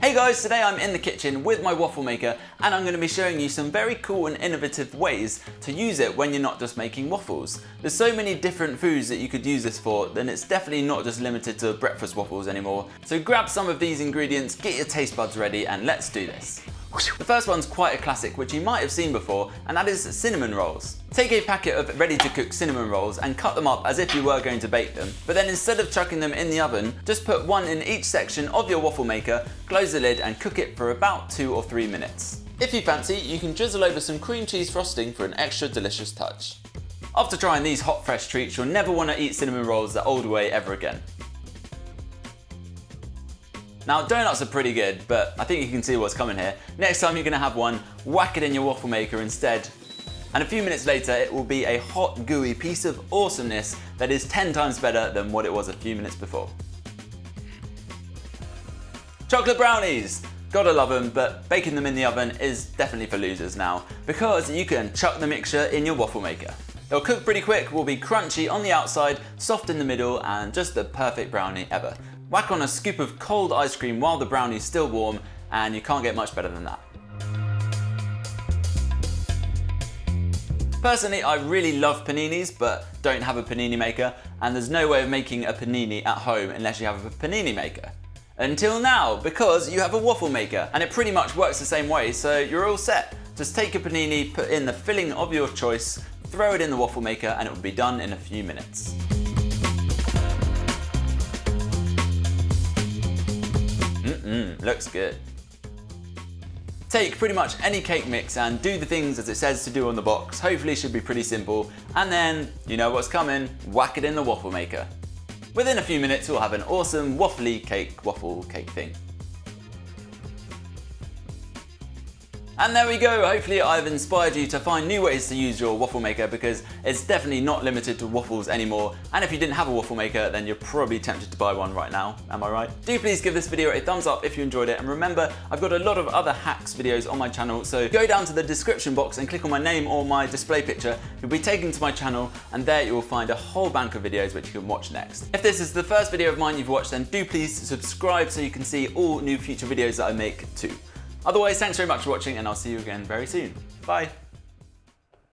Hey guys, today I'm in the kitchen with my waffle maker and I'm going to be showing you some very cool and innovative ways to use it when you're not just making waffles. There's so many different foods that you could use this for, then it's definitely not just limited to breakfast waffles anymore. So grab some of these ingredients, get your taste buds ready and let's do this. The first one's quite a classic, which you might have seen before, and that is cinnamon rolls. Take a packet of ready to cook cinnamon rolls and cut them up as if you were going to bake them, but then instead of chucking them in the oven, just put one in each section of your waffle maker, close the lid and cook it for about two or three minutes. If you fancy, you can drizzle over some cream cheese frosting for an extra delicious touch. After trying these hot fresh treats, you'll never want to eat cinnamon rolls the old way ever again. Now donuts are pretty good, but I think you can see what's coming here. Next time you're gonna have one, whack it in your waffle maker instead. And a few minutes later, it will be a hot, gooey piece of awesomeness that is 10 times better than what it was a few minutes before. Chocolate brownies! Gotta love them, but baking them in the oven is definitely for losers now, because you can chuck the mixture in your waffle maker. They'll cook pretty quick, will be crunchy on the outside, soft in the middle, and just the perfect brownie ever. Whack on a scoop of cold ice cream while the brownie is still warm, and you can't get much better than that. Personally, I really love paninis, but don't have a panini maker, and there's no way of making a panini at home unless you have a panini maker. Until now, because you have a waffle maker, and it pretty much works the same way, so you're all set. Just take a panini, put in the filling of your choice, throw it in the waffle maker, and it will be done in a few minutes. Mmm, looks good. Take pretty much any cake mix and do the things as it says to do on the box. Hopefully should be pretty simple. And then, you know what's coming, whack it in the waffle maker. Within a few minutes, we'll have an awesome waffly cake waffle cake thing. And there we go, hopefully I've inspired you to find new ways to use your waffle maker because it's definitely not limited to waffles anymore. And if you didn't have a waffle maker, then you're probably tempted to buy one right now, am I right? Do please give this video a thumbs up if you enjoyed it. And remember, I've got a lot of other hacks videos on my channel, so go down to the description box and click on my name or my display picture. You'll be taken to my channel and there you will find a whole bank of videos which you can watch next. If this is the first video of mine you've watched, then do please subscribe so you can see all new future videos that I make too. Otherwise, thanks very much for watching and I'll see you again very soon. Bye.